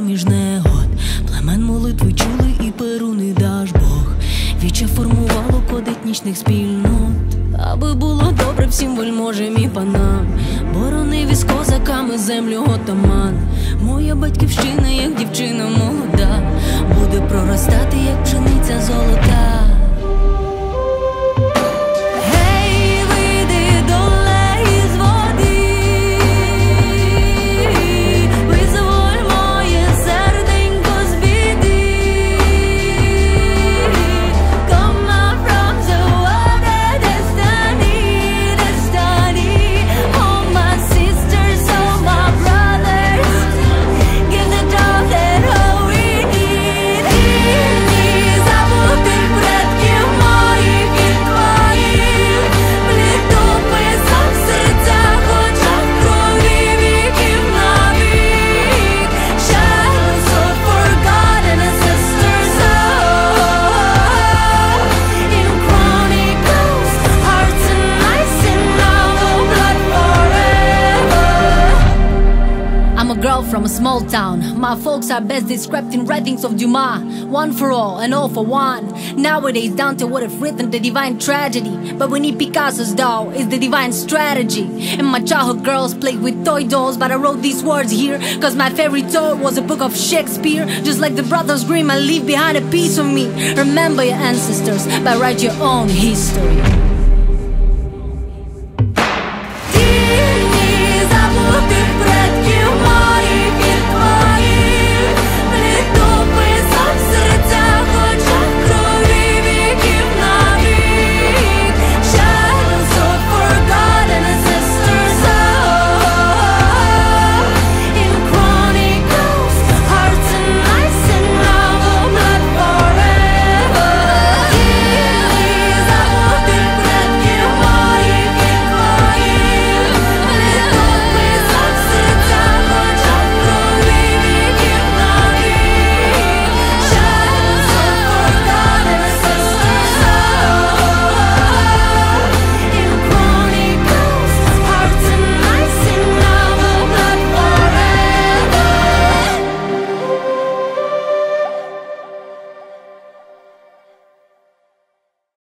з-поміж негод, пламен молитви чули і перу не даш Бог. Віче формувало кодетнічних спільнот, аби було добре всім вельможим і панам. Боронив із козаками землю отаман, моя батьківщина. From a small town. My folks are best described in writings of Dumas. One for all and all for one. Nowadays, Dante would have written the divine tragedy. But we need Picasso's doll, it's the divine strategy. And my childhood girls played with toy dolls, but I wrote these words here. Cause my favorite toy was a book of Shakespeare. Just like the Brothers Grimm, I leave behind a piece of me. Remember your ancestors, but write your own history.